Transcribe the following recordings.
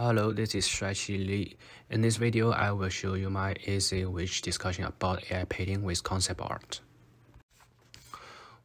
Hello, this is Shuaiqi Li. In this video, I will show you my easy which discussion about AI painting with concept art.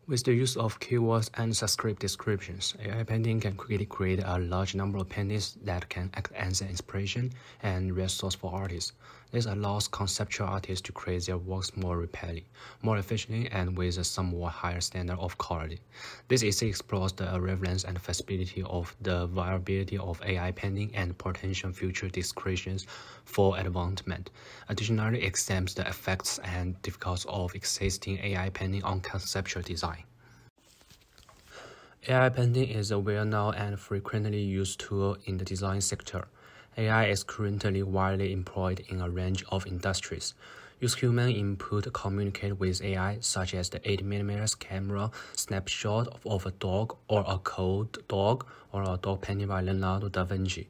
With the use of keywords and script descriptions, AI painting can quickly create a large number of paintings that can act as an inspiration and resource for artists. This allows conceptual artists to create their works more rapidly, more efficiently, and with a somewhat higher standard of quality. This essay explores the relevance and feasibility of the viability of AI painting and potential future discretions for advancement. Additionally, it examines the effects and difficulties of existing AI painting on conceptual design. AI painting is a well-known and frequently used tool in the design sector. AI is currently widely employed in a range of industries. Use human input to communicate with AI, such as the 8mm camera snapshot of a dog or a cold dog or a dog painted by Leonardo da Vinci.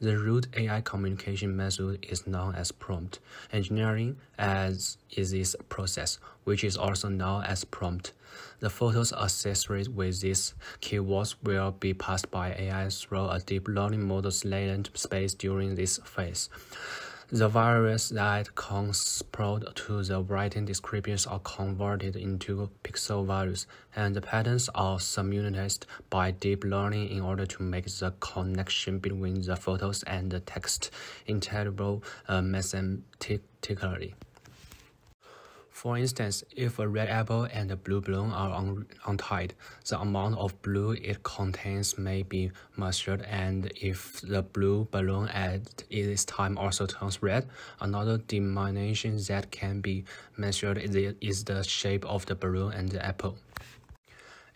The root AI communication method is known as prompt engineering, as is this process, which is also known as prompt. The photos associated with these keywords will be passed by AI through a deep learning model's latent space during this phase. The values that correspond to the writing descriptions are converted into pixel values, and the patterns are simulated by deep learning in order to make the connection between the photos and the text intelligible uh, mathematically. For instance, if a red apple and a blue balloon are un untied, the amount of blue it contains may be measured, and if the blue balloon at its time also turns red, another dimension that can be measured is the shape of the balloon and the apple.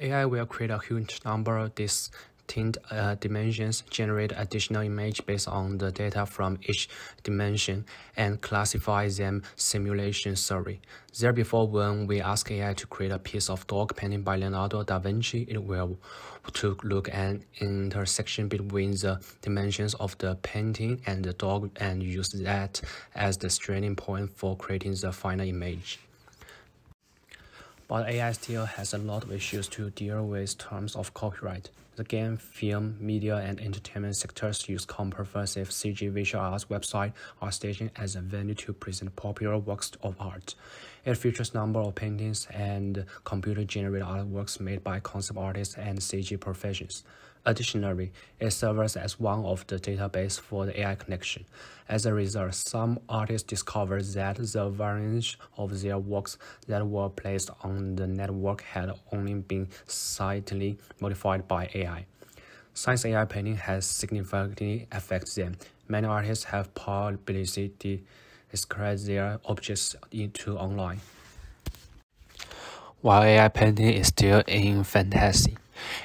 AI will create a huge number of these distinct uh, dimensions, generate additional image based on the data from each dimension, and classify them simulation theory. Therefore, when we ask AI to create a piece of dog painting by Leonardo da Vinci, it will to look at intersection between the dimensions of the painting and the dog and use that as the starting point for creating the final image. But AI still has a lot of issues to deal with terms of copyright. The game, film, media, and entertainment sectors use comprehensive CG visual arts website ArtStation as a venue to present popular works of art. It features number of paintings and computer-generated artworks made by concept artists and CG professionals. Additionally, it serves as one of the database for the AI connection. As a result, some artists discovered that the variants of their works that were placed on the network had only been slightly modified by AI. Since AI painting has significantly affected them, many artists have publicly described their objects into online. While AI painting is still in fantasy,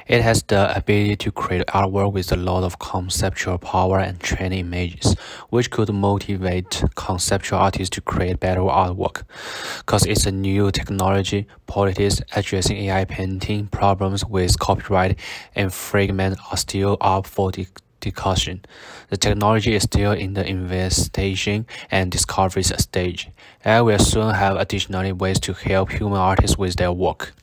it has the ability to create artwork with a lot of conceptual power and training images, which could motivate conceptual artists to create better artwork. Because it's a new technology, politics addressing AI painting problems with copyright infringement are still up for discussion. The technology is still in the investigation and discovery stage. AI will soon have additional ways to help human artists with their work.